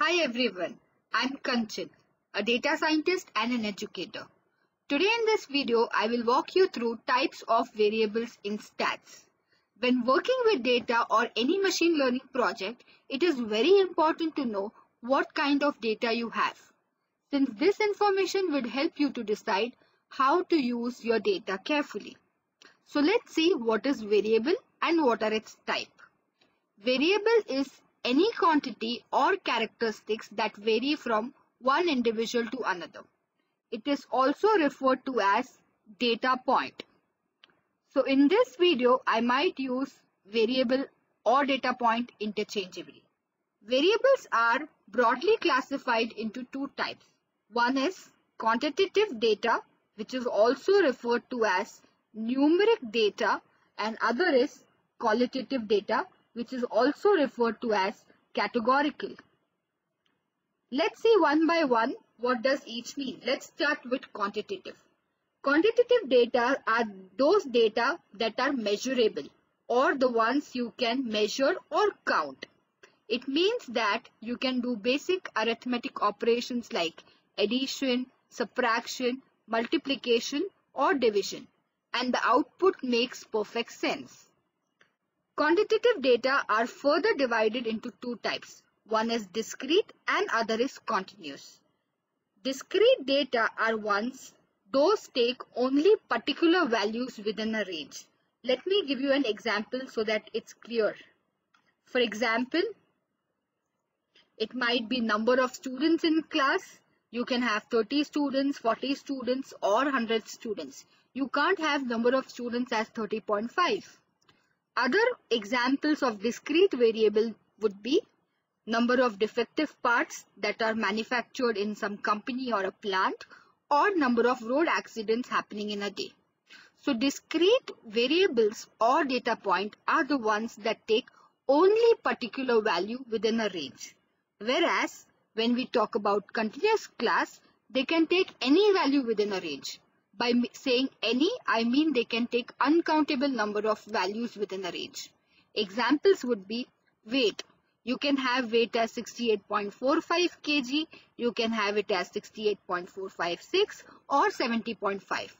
Hi everyone, I'm Kanchan, a data scientist and an educator. Today in this video, I will walk you through types of variables in stats. When working with data or any machine learning project, it is very important to know what kind of data you have. Since this information would help you to decide how to use your data carefully. So let's see what is variable and what are its type. Variable is any quantity or characteristics that vary from one individual to another. It is also referred to as data point. So in this video, I might use variable or data point interchangeably. Variables are broadly classified into two types. One is quantitative data, which is also referred to as numeric data and other is qualitative data, which is also referred to as categorical. Let's see one by one what does each mean. Let's start with quantitative. Quantitative data are those data that are measurable or the ones you can measure or count. It means that you can do basic arithmetic operations like addition, subtraction, multiplication or division and the output makes perfect sense. Quantitative data are further divided into two types. One is discrete and other is continuous. Discrete data are ones those take only particular values within a range. Let me give you an example so that it's clear. For example, it might be number of students in class. You can have 30 students, 40 students or 100 students. You can't have number of students as 30.5. Other examples of discrete variable would be number of defective parts that are manufactured in some company or a plant or number of road accidents happening in a day. So discrete variables or data point are the ones that take only particular value within a range. Whereas when we talk about continuous class, they can take any value within a range. By saying any, I mean they can take uncountable number of values within a range. Examples would be weight. You can have weight as 68.45 kg, you can have it as 68.456 or 70.5.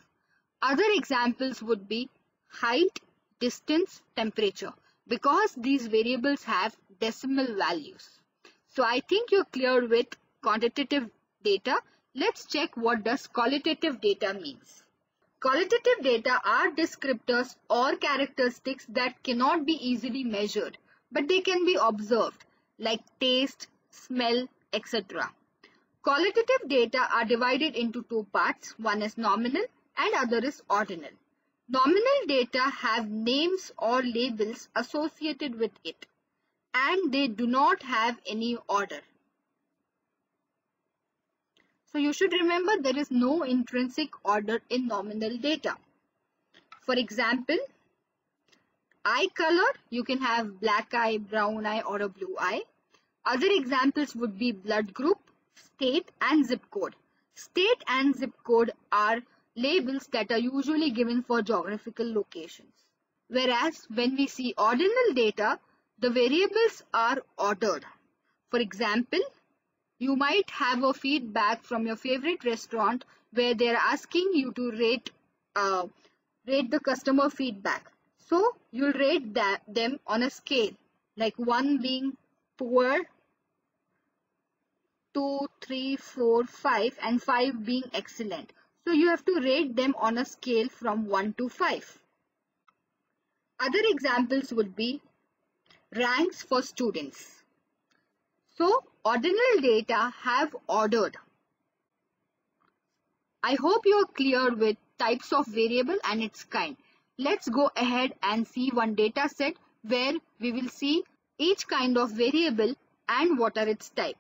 Other examples would be height, distance, temperature because these variables have decimal values. So I think you're clear with quantitative data Let's check what does qualitative data means. Qualitative data are descriptors or characteristics that cannot be easily measured, but they can be observed like taste, smell, etc. Qualitative data are divided into two parts. One is nominal and other is ordinal. Nominal data have names or labels associated with it and they do not have any order. So you should remember there is no intrinsic order in nominal data. For example, eye color, you can have black eye, brown eye or a blue eye. Other examples would be blood group, state and zip code. State and zip code are labels that are usually given for geographical locations. Whereas when we see ordinal data, the variables are ordered. For example, you might have a feedback from your favorite restaurant where they're asking you to rate uh, rate the customer feedback. So you'll rate that, them on a scale like 1 being poor, 2, 3, 4, 5 and 5 being excellent. So you have to rate them on a scale from 1 to 5. Other examples would be ranks for students. So ordinal data have ordered. I hope you are clear with types of variable and its kind. Let's go ahead and see one data set where we will see each kind of variable and what are its type.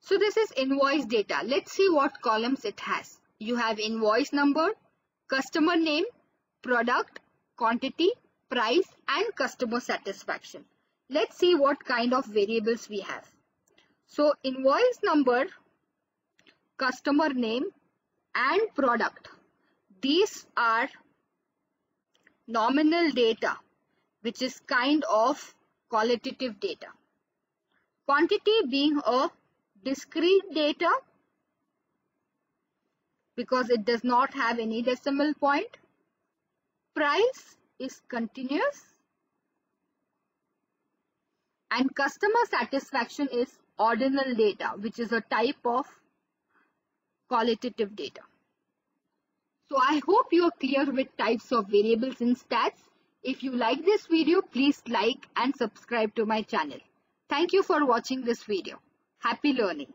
So this is invoice data. Let's see what columns it has. You have invoice number, customer name, product, quantity, price and customer satisfaction. Let's see what kind of variables we have. So invoice number, customer name and product. These are nominal data which is kind of qualitative data. Quantity being a discrete data because it does not have any decimal point. Price is continuous. And customer satisfaction is ordinal data, which is a type of qualitative data. So I hope you are clear with types of variables in stats. If you like this video, please like and subscribe to my channel. Thank you for watching this video. Happy learning.